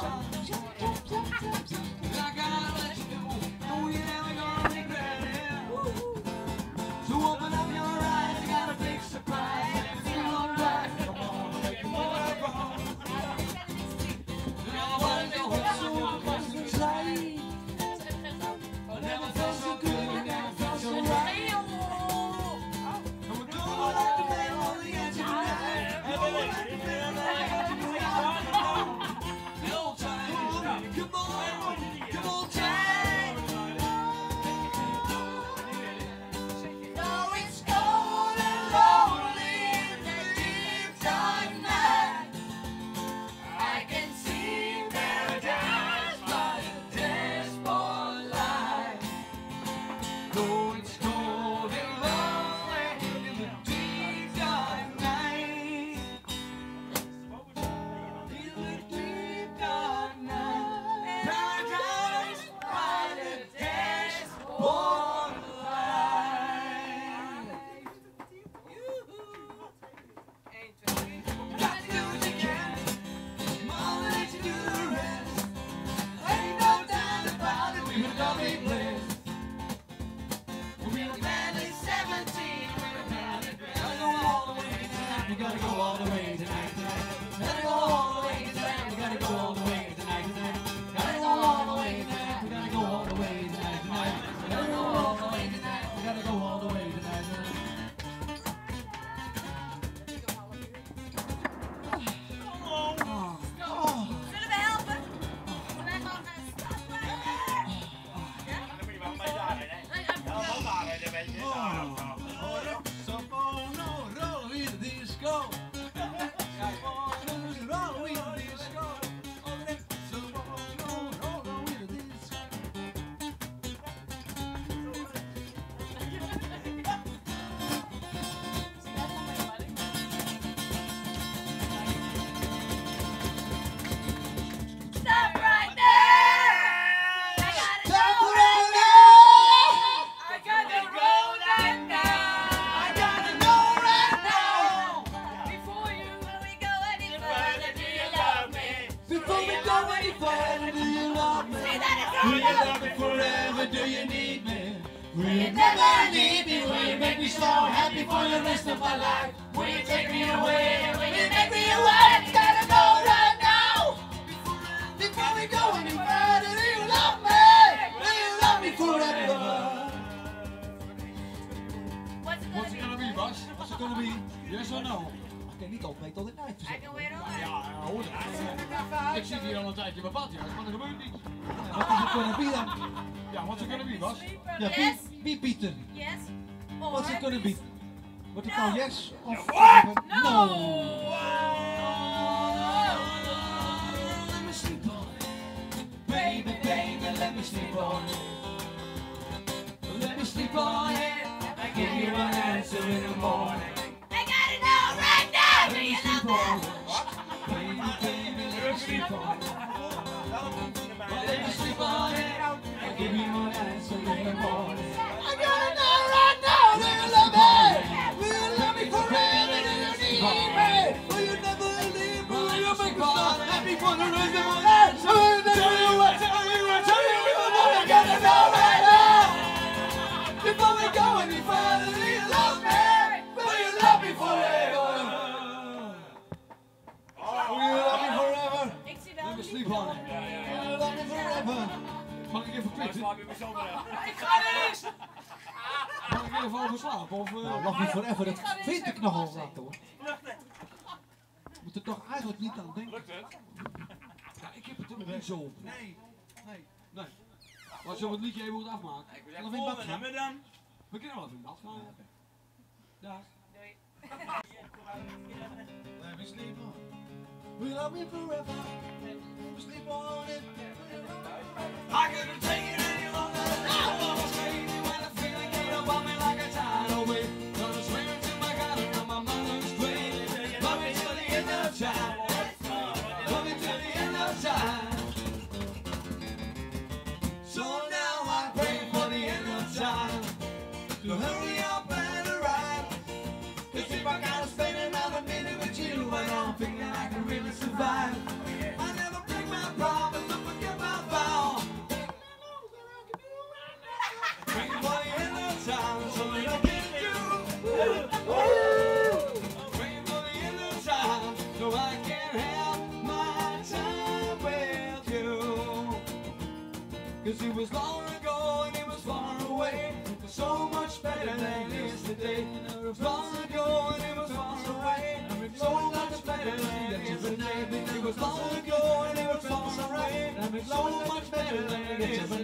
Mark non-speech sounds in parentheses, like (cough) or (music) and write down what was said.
fun. you gotta go Will you love me forever? Do you need me? Will you never leave me? Will you make me so happy for the rest of my life? Will you take me away? Will you make me away? It's gotta go right now. Before we go any further, do you love me? Will you love me forever? What's it gonna be, Rush? What's it gonna be? Yes or no? ik er niet op mee tot ik uit te zetten. Ja, hoor. Ik zit hier al een tijdje bij ja. maar er gebeurt niets. Wat is het kunnen bieden? Ja, wat ze kunnen bieden was? Ja, wie bieden? Yes. Wat ze kunnen bieden? Wordt het nou yes of no? Baby, baby, let me sleep on it. Let me sleep on it. I give you an answer in the morning. (laughs) Ik ga niks! Mag ik even over slapen? Of uh, nou, niet forever, dat vind ik nogal wat hoor. Moet er toch eigenlijk niet aan denken. Lukt het? Ja, ik heb het er niet zo op. Nee, nee, nee. Maar zullen het liedje even moet afmaken? Ik wil even in bad gaan. dan. We kunnen wel even in bad gaan. Dag. Doei. Let me sleep on. We love me forever. We Sleep on it. I het take So hurry up and arrive. Cause if I gotta spend another minute with you, I don't think that I can really survive. I never break my promise, forget my vow. In the town, in the town, so I can have my time with. Cause it was long ago and it was far away was so much better than it is today. Long ago and it was far away. So much better than it is today. It was long ago and it was far away. So much better than it is